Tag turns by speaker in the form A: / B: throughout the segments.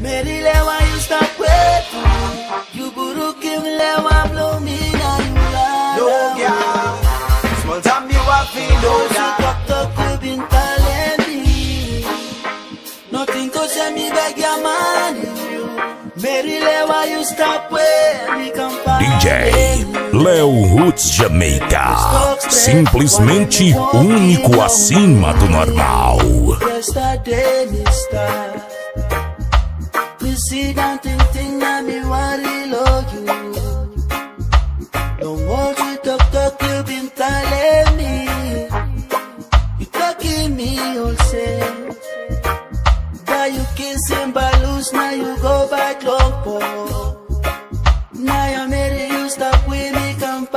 A: Merilewa you stop waiting. You blow me down.
B: No girl, small time you a feel no
A: Nothing could send me back your man. Merilewa you stop waiting.
C: DJ Leo Roots Jamaica, simplesmente único acima do normal.
A: Yesterday, see that thing thing na me worry low you No more you talk talk you been telling me You talking me all say That you kissing by loose, now you go back long for Now you marry you stop with me can't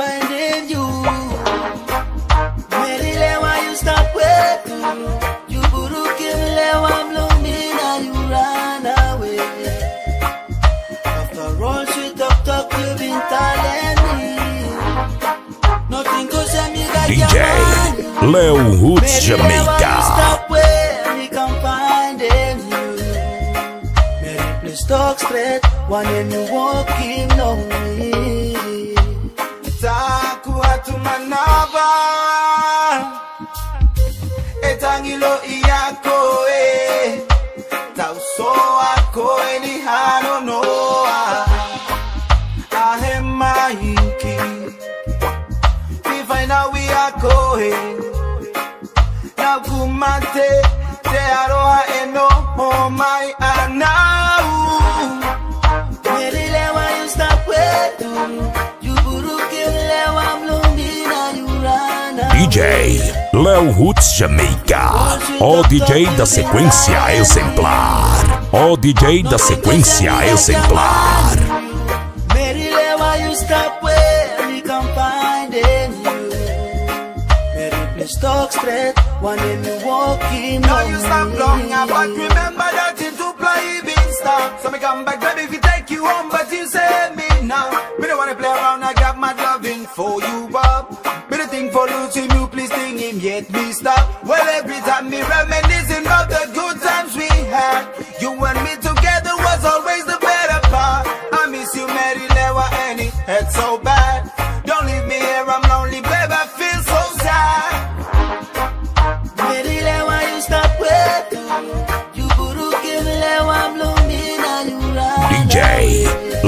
C: Leo Roots Jameyka.
A: Stop where we can find them you. Mary please talk straight. One name you walking lonely
B: Taku hatumanaba Etangilo iyako eh Tauso ako eni hano noa. Ahema inki Ifaina we are eh nagumate te aroha eno anau.
A: Lewa yurana.
C: DJ Léo Roots Jamaica, o DJ da sequência exemplar, o DJ da sequência exemplar.
A: Mary you stop Please talk straight One name you walking
B: Now you stop long, but remember that it to play big star. So me come back, baby, if you take you home, but you say me now. Me don't wanna play around, I got my loving for you, Bob. Me the thing for losing you, please sting him, yet me stop. Well, every time me reminiscing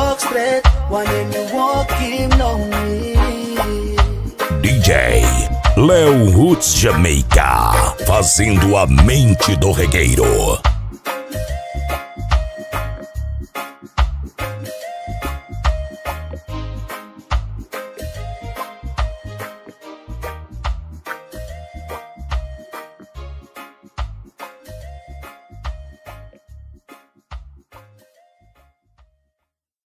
A: talk straight walking
C: DJ Leo Roots Jamaica. Fazendo a mente do regueiro.